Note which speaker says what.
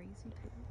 Speaker 1: crazy pig.